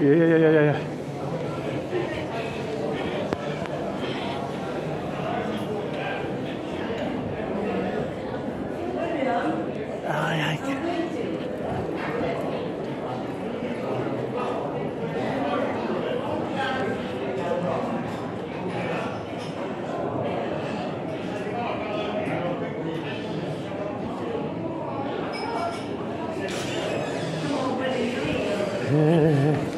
いやいやいやいやえー